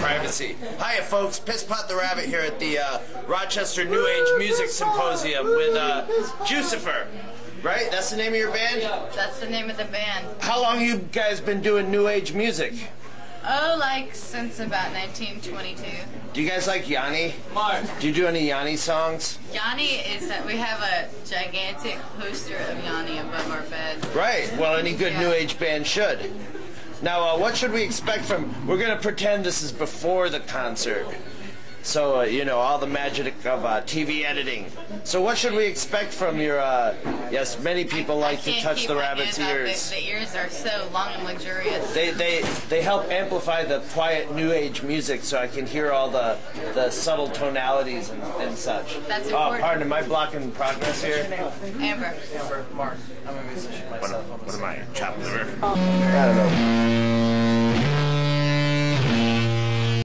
Privacy. Hiya, folks. Piss Pot the Rabbit here at the uh, Rochester New Age Music Symposium with uh, Jucifer. Right? That's the name of your band? That's the name of the band. How long you guys been doing New Age music? Oh, like since about 1922. Do you guys like Yanni? Mark. Do you do any Yanni songs? Yanni is that we have a gigantic poster of Yanni above our bed. Right. Well, any good Yeah. New Age band should. Now, uh, what should we expect from? We're gonna pretend this is before the concert, so uh, you know all the magic of uh, TV editing. So, what should we expect from your? Uh, yes, many people like to can't touch keep the my rabbit's hands off it. ears. The ears are so long and luxurious. They, they they help amplify the quiet New Age music, so I can hear all the the subtle tonalities and, and such. That's Oh, important. pardon, am I blocking progress here? Amber. Amber, Mark. I'm a musician myself. What am I, chopped liver? I don't know.